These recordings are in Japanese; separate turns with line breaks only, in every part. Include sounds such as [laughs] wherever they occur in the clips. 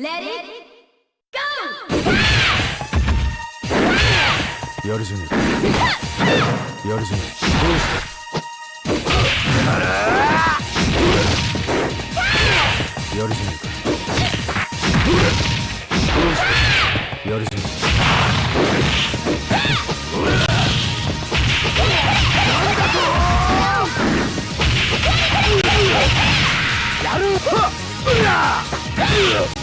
Let it go!
やるじゃね。えやるじゃね。えどうしたやるじゃねえかやるじゃね。えやる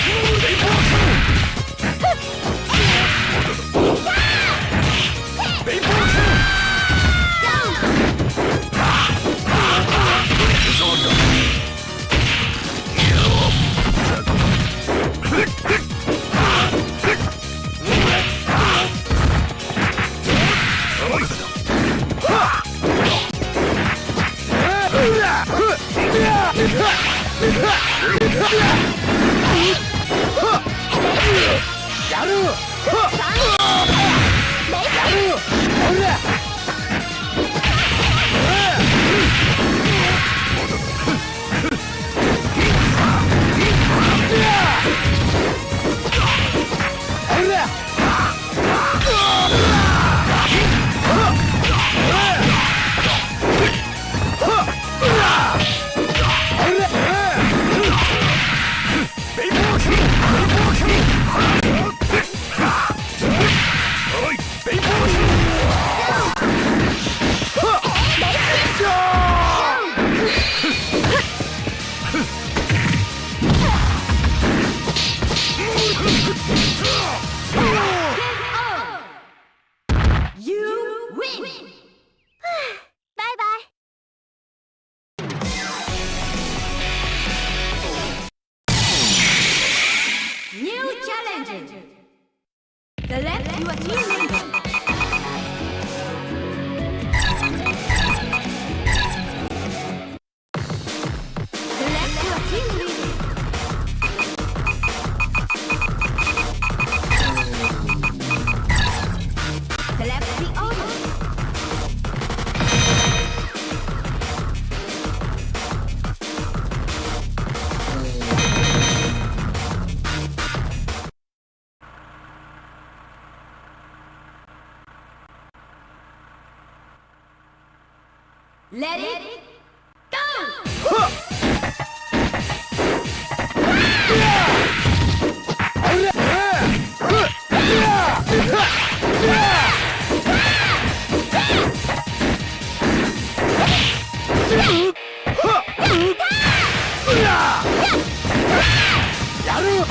They やる。よ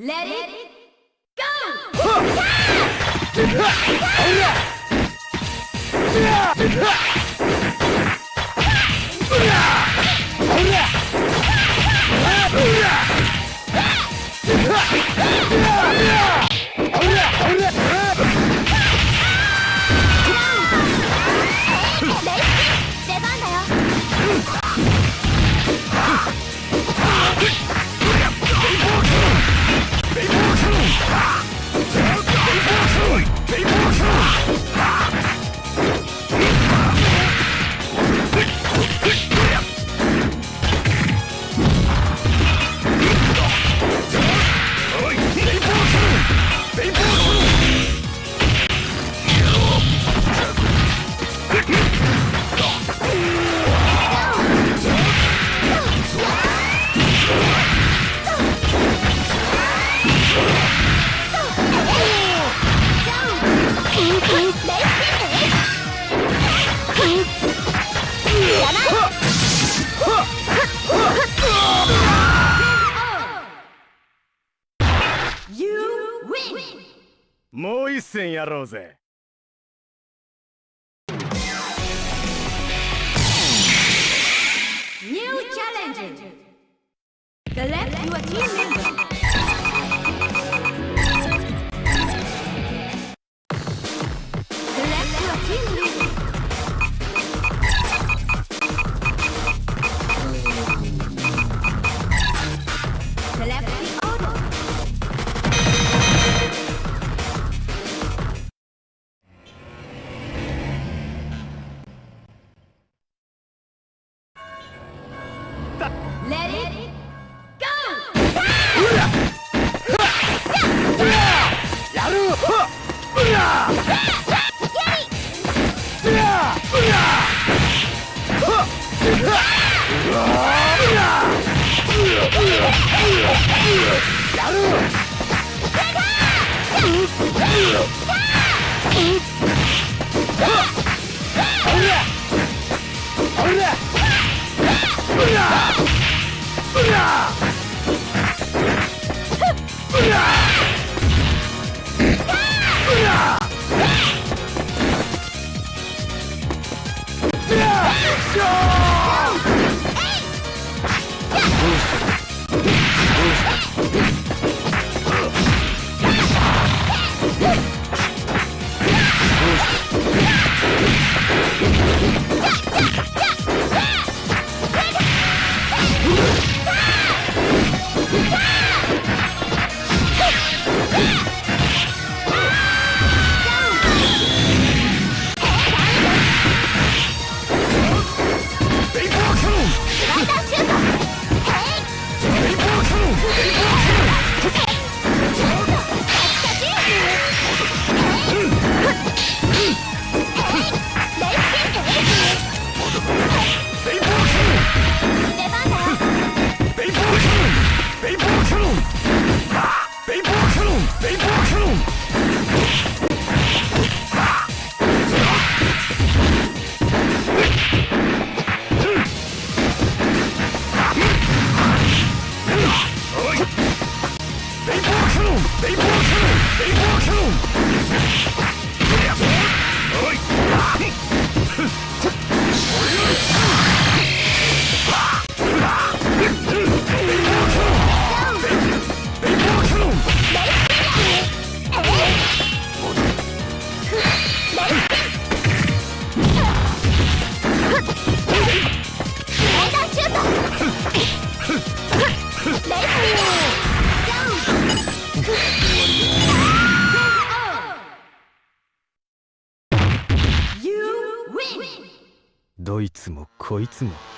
Let it go! [laughs]
Oh, う一どうしいつ。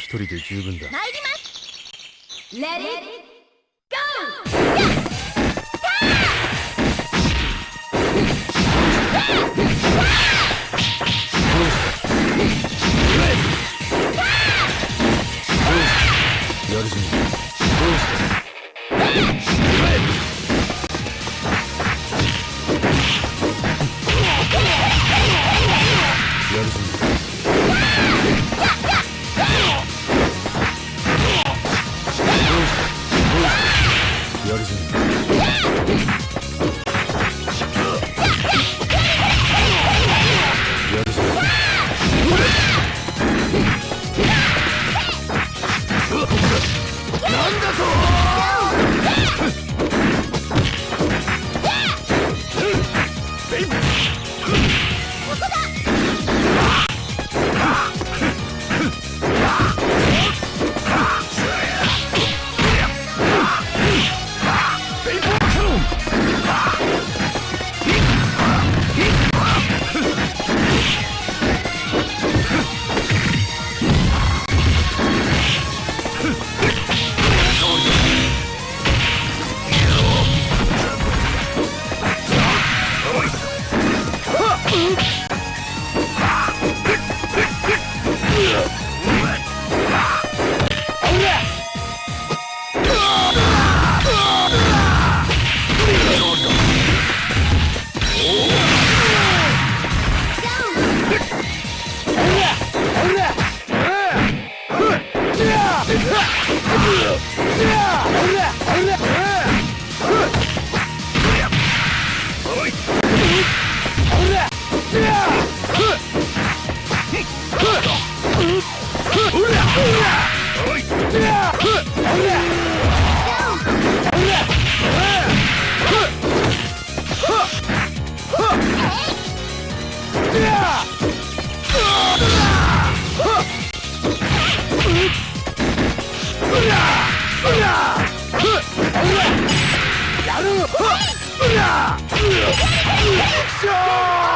一人で十分だ。
ります。
やる。じ Action!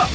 You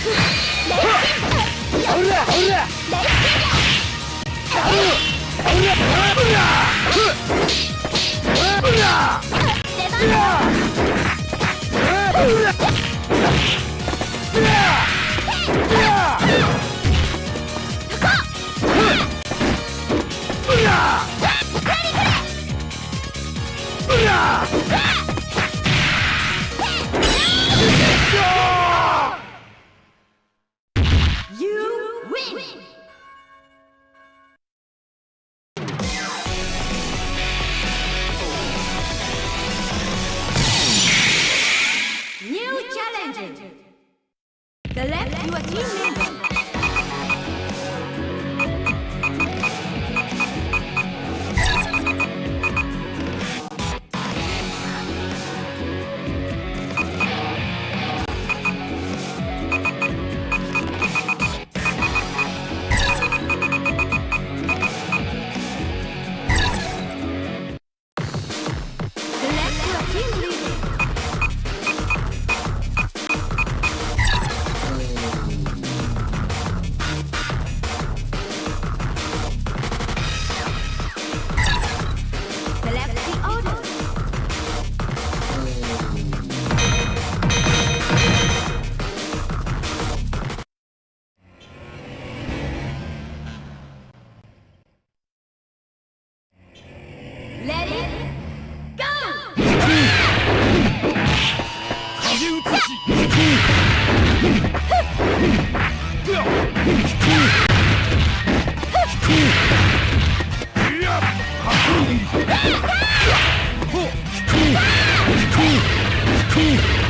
Cool!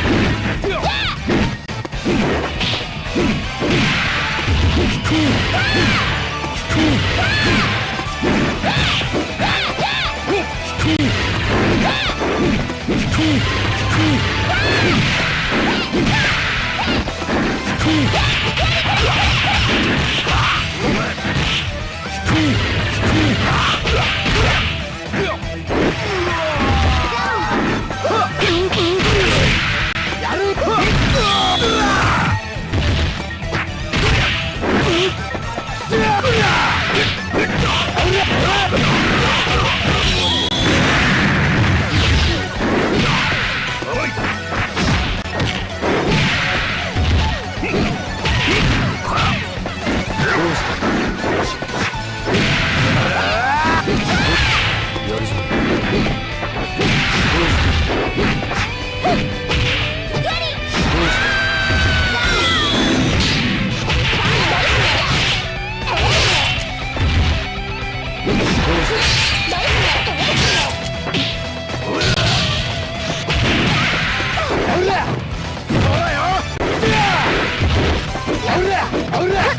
Yeah!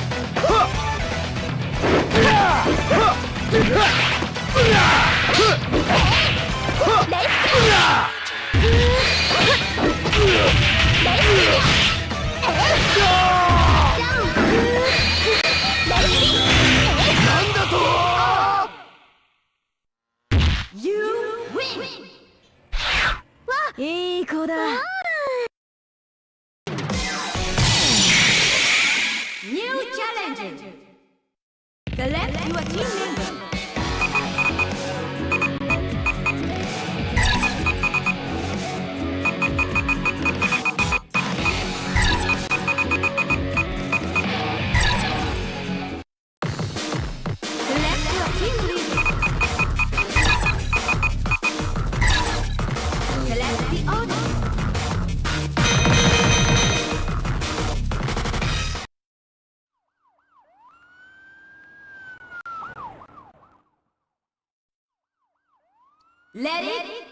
Let, Let it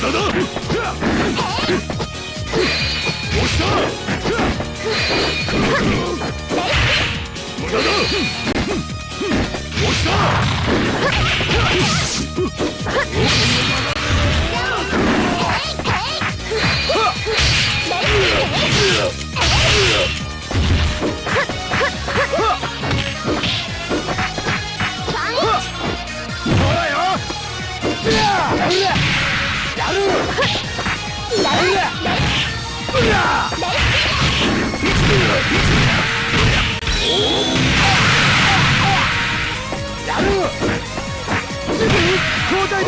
だ
だ
押した。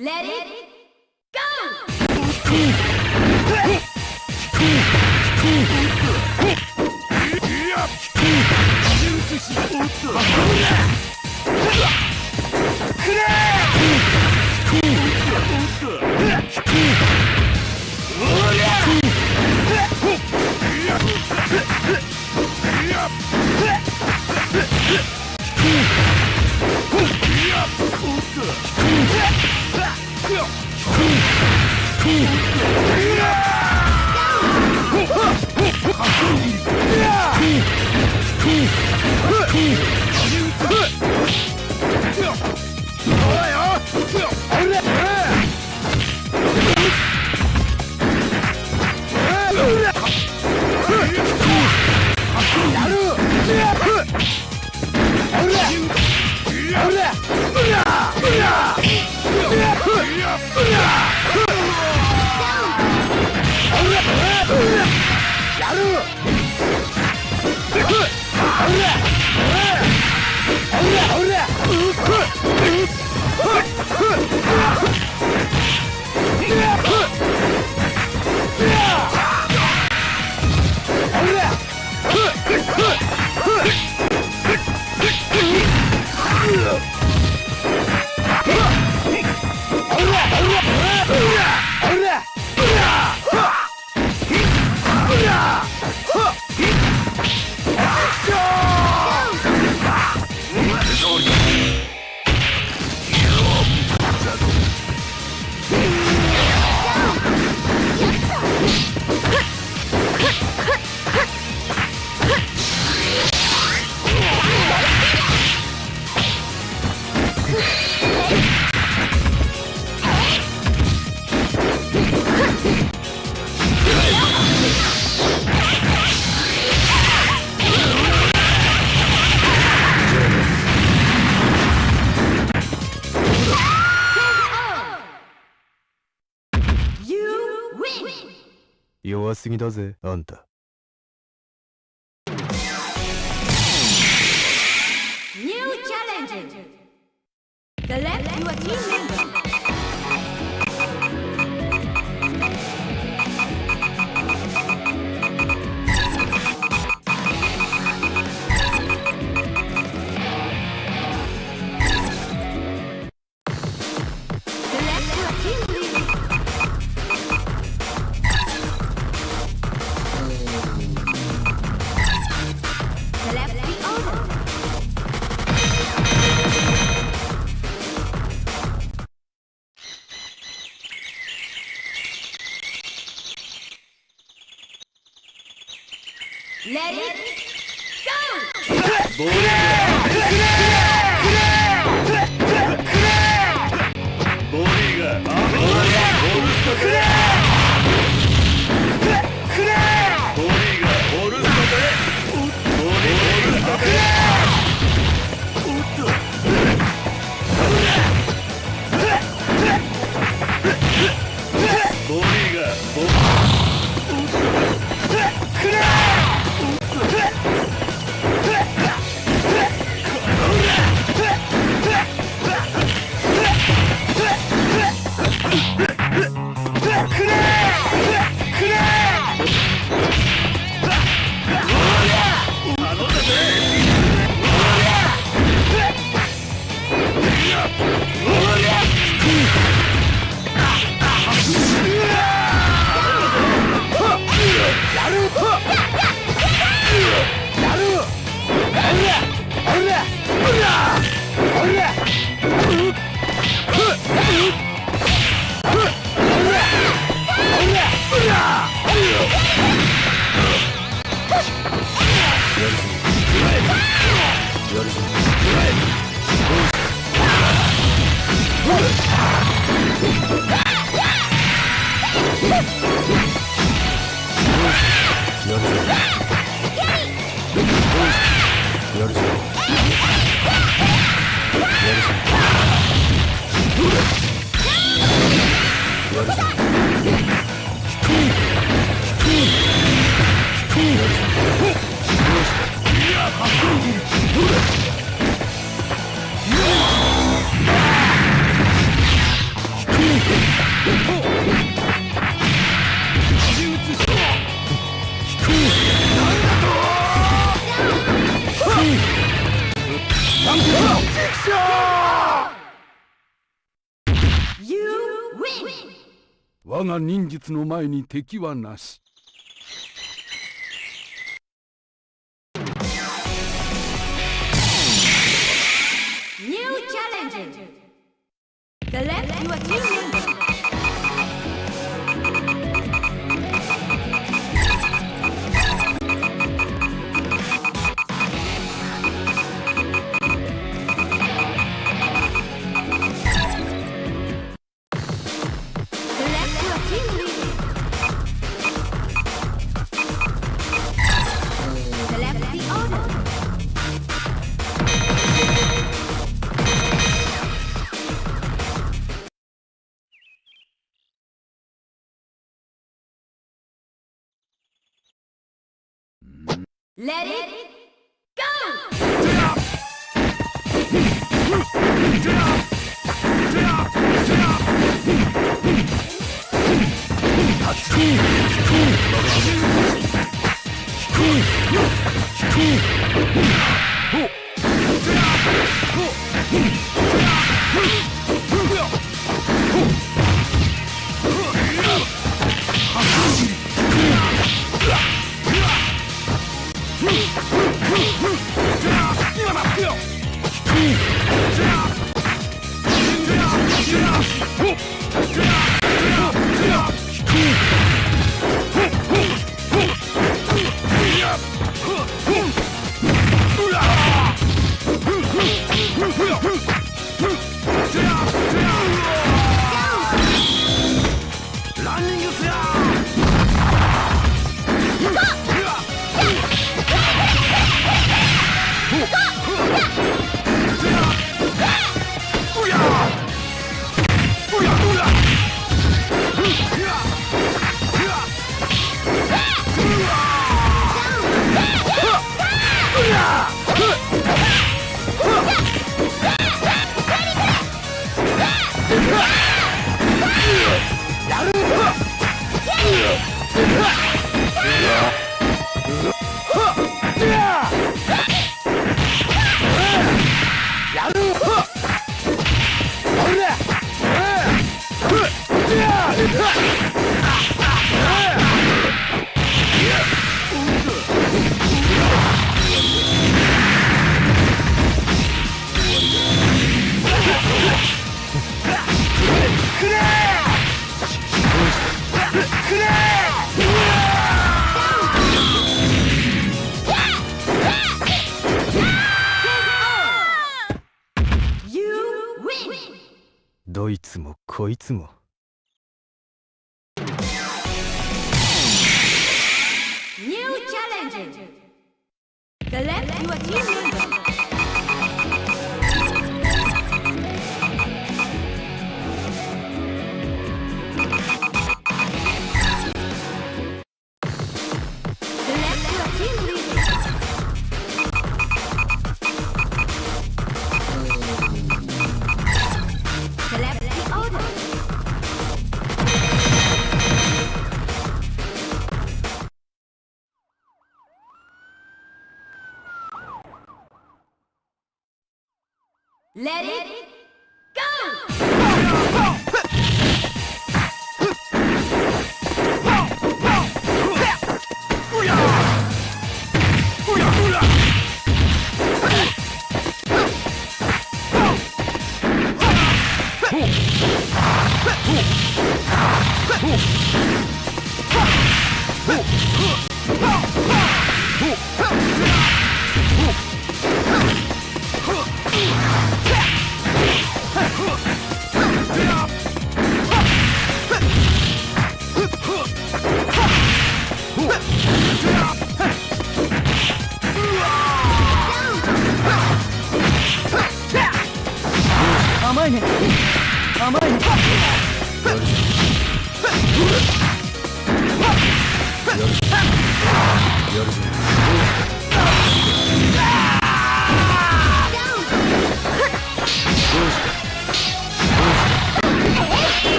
Let it go! だ
ぜあんたニューチャレンジが忍術の前に敵はなし
New challenger. Select your team member. Let it go!
飛行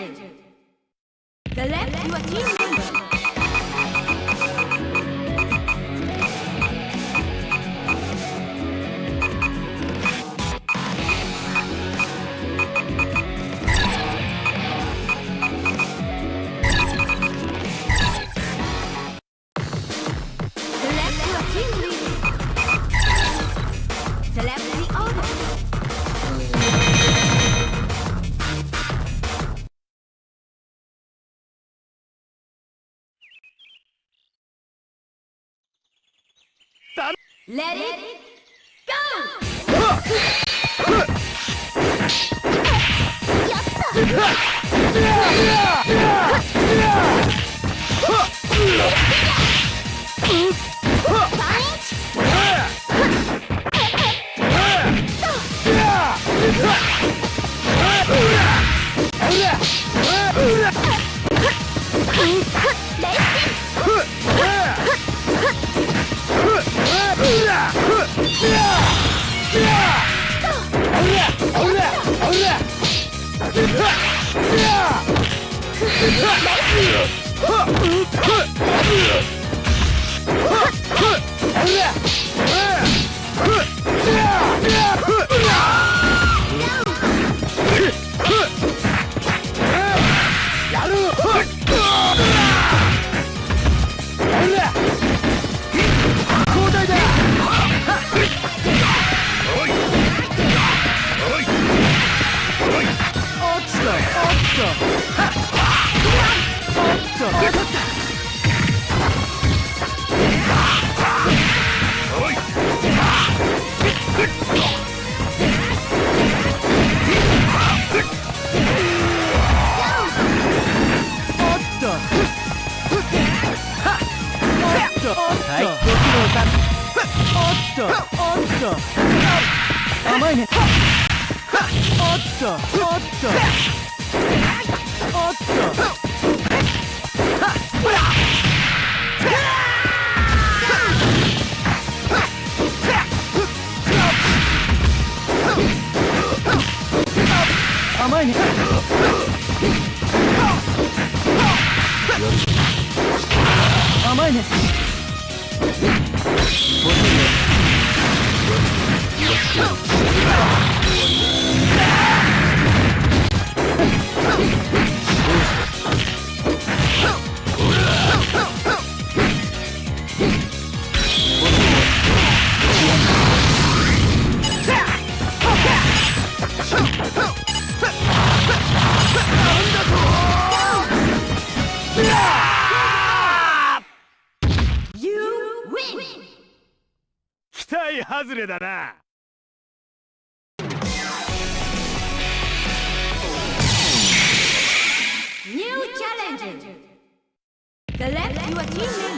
Legend. The left, you are team. Let it go! Бля! The
left,
you are team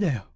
だ
よ